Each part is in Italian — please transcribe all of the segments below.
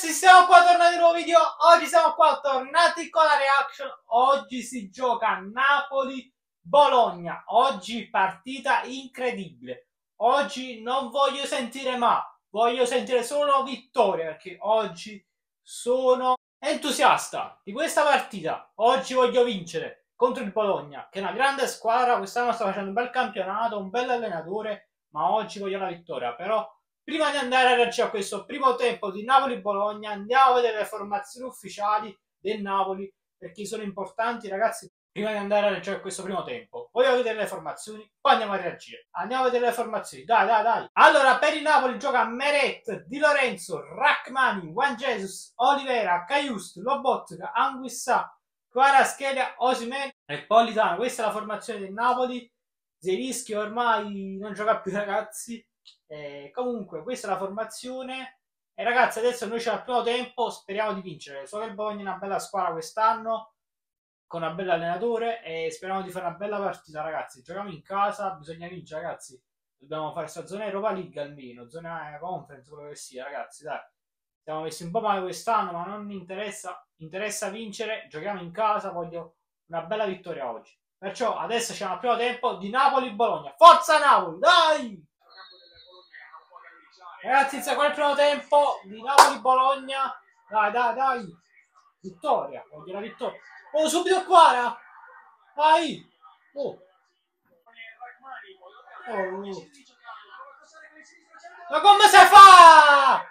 ragazzi, siamo qua tornati in un nuovo video. Oggi siamo qua tornati con la reaction. Oggi si gioca Napoli-Bologna. Oggi partita incredibile. Oggi non voglio sentire ma, voglio sentire solo vittoria perché oggi sono entusiasta di questa partita. Oggi voglio vincere contro il Bologna, che è una grande squadra. Quest'anno sta facendo un bel campionato, un bel allenatore, ma oggi voglio la vittoria. Però Prima di andare a a questo primo tempo di Napoli-Bologna, andiamo a vedere le formazioni ufficiali del Napoli, perché sono importanti, ragazzi. Prima di andare a a questo primo tempo, voglio vedere le formazioni, poi andiamo a reagire. Andiamo a vedere le formazioni, dai, dai, dai. Allora, per il Napoli gioca Meret, Di Lorenzo, Rachmani, Juan Jesus, Olivera, Caiust, Lobotka, Anguissa, Quaraschelia, Osimen e Politano. Questa è la formazione del Napoli. Zerischi ormai non gioca più, ragazzi. Eh, comunque, questa è la formazione. E ragazzi, adesso noi c'è il primo tempo, speriamo di vincere. So che il Bologna è una bella squadra quest'anno, con un bel allenatore, e speriamo di fare una bella partita, ragazzi. Giochiamo in casa, bisogna vincere, ragazzi. Dobbiamo fare questa zona Europa League almeno, zona conference, quello che sia, ragazzi, dai. Siamo messi un po' male quest'anno, ma non interessa. Interessa vincere, giochiamo in casa, voglio una bella vittoria oggi. Perciò adesso c'è il primo tempo di Napoli-Bologna. Forza Napoli, dai! Ragazzi, inizia qua il primo tempo di Napoli-Bologna. Dai, dai, dai. Vittoria, voglio la vittoria. Oh, subito qua, Vai. Oh. Oh. Ma come si fa?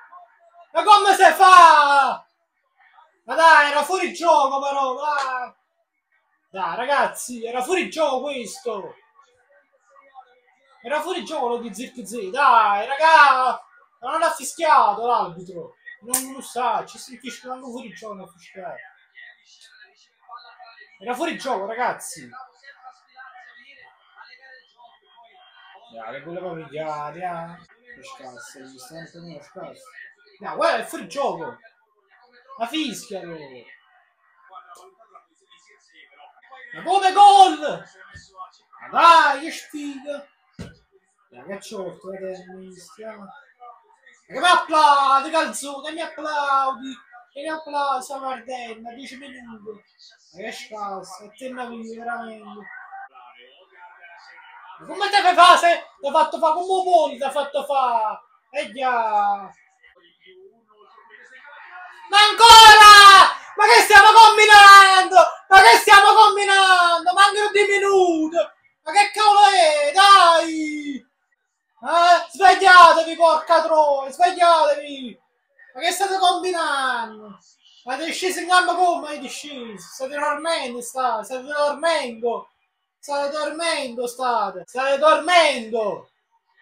Ma come si fa? Ma dai, era fuori gioco però, dai. Dai, ragazzi, era fuori gioco questo. Era fuori gioco lo di Zirk dai, ragazzi. Ha fischiato l'arbitro. Non lo sa, ci si fischiando fuori gioco a fischiare. Era fuori gioco, ragazzi. Dai, quello proprio chiari, eh. Che scasso, gli. No, guarda, è fuori gioco. Ma fischialo. Ma come gol? Ma dai, che sfiga. Che c'ho, fratello, stiamo. Che mi applaudi, calzone, mi applaudi. Che mi applaudi, sta Mardenna, 10 minuti. Ma che scasso, è te veramente. Come te fai fa se l'ha fatto fa come un poli, l'ha fatto fa? E già. Ma ancora! Ma che stiamo combinando? Ma che stiamo combinando? Mancano 10 minuti! Ma che cavolo è? Dai! Eh, svegliatevi, porca troia, svegliatevi! Ma che state combinando? Ma siete scesi in gamba come avete sceso? State dormendo, state, state dormendo! State dormendo, state! State dormendo!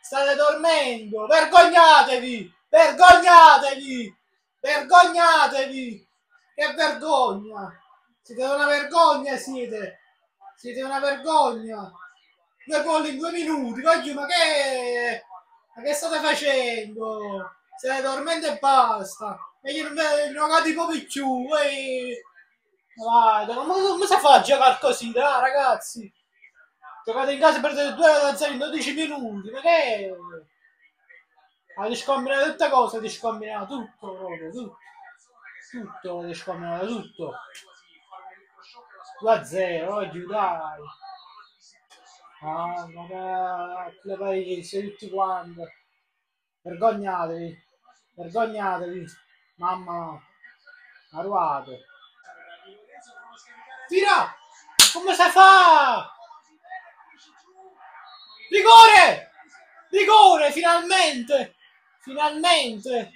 State dormendo! Vergognatevi! Vergognatevi! Vergognatevi! Che vergogna! Siete una vergogna, siete! Siete una vergogna! Due gol in due minuti, voglio, ma che... Ma che state facendo? State dormendo e basta. E io non giocate proprio più. E... Vai, ma come si fa a giocare così, dai, ragazzi? Giocate in casa e perdete due avanzati in 12 minuti, ma che... Avete scombinato tutte cose, avete scombinato tutto proprio, tutto. Tutto, avete scombinato tutto. 2 a 0, oggi dai. Ah, ma che paese, tutti quanti. Vergognatevi, vergognatevi, mamma, arruato. Tira! Come si fa? Rigore! Rigore, finalmente! Finalmente!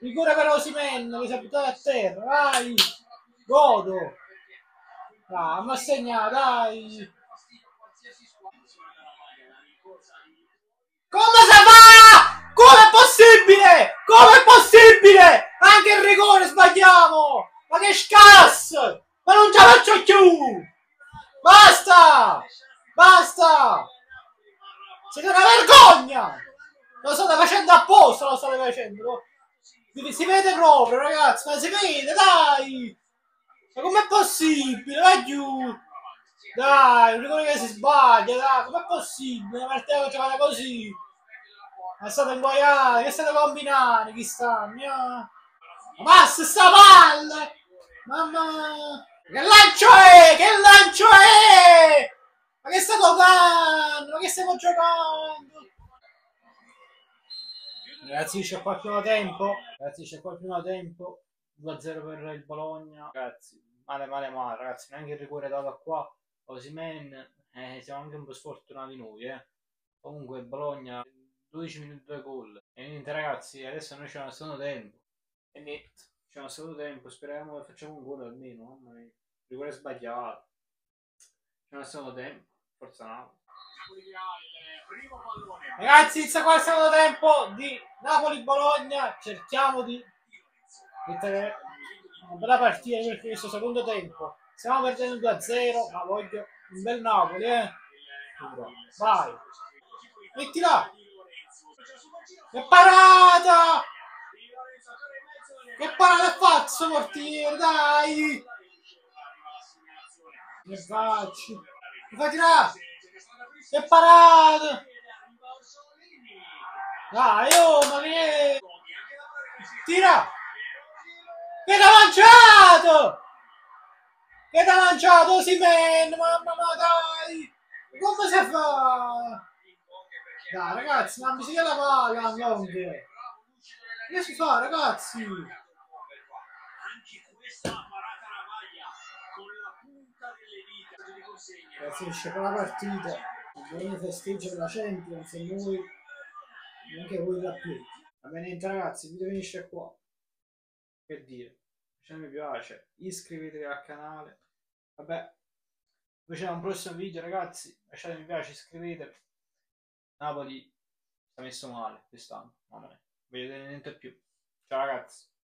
Rigore per Osimen che si è buttato a terra, vai! Godo! Ah, ma segna, dai! Come si fa? Come è possibile? Come è possibile? Anche il rigore sbagliamo! Ma che scasso! Ma non ce la faccio più! Basta! Basta! Siete una vergogna! Lo state facendo apposta, lo state facendo! Si vede proprio, ragazzi, ma si vede, dai! Ma com'è possibile? Vai giù! Dai, un rigore che si sbaglia, dai, com'è possibile? Una partita giocata così? È stato inguaiato, che state combinando? Chi sta? Mia... Passa sta palla! Mamma Che lancio è? Che lancio è? Ma che sta giocando? Ma che stiamo giocando? Ragazzi c'è qua il tempo. Ragazzi c'è qua il tempo. 2-0 per il Bologna. Ragazzi, male male male. Ragazzi, neanche il rigore dato qua. Osimen, eh, siamo anche un po' sfortunati noi, eh. Comunque Bologna 12 minuti 2 gol. E niente ragazzi, adesso noi c'è un secondo tempo. E niente, c'è un secondo tempo, speriamo che facciamo un gol almeno, mamma mia. Rigore sbagliato. C'è un secondo tempo, forza no. Ragazzi, inizia qua il secondo tempo di Napoli-Bologna. Cerchiamo di una bella partita per questo secondo tempo. Stiamo perdendo 2-0, ma voglio un bel Napoli, eh. Vai. Mettila. Che parata! Che parata faccio, portiere, dai! Che faccio? Mi fai tirare! Che parata! Dai, oh, ma che... Tira! Che t'ha lanciato! Che t'ha lanciato, Simen! Mamma mia, dai! Come si fa? Dai, ragazzi, ma si la palla, Longue! Che si fa, ragazzi? Esce con la partita. Bologna festeggia per la Champions e noi neanche voi da più. Va bene, ragazzi, il video finisce qua. Che dire, se mi piace, iscrivetevi al canale. Vabbè, poi c'è un prossimo video, ragazzi. Lasciate mi piace, iscrivetevi. Napoli si è messo male quest'anno, mamma mia. Vedete niente più. Ciao ragazzi.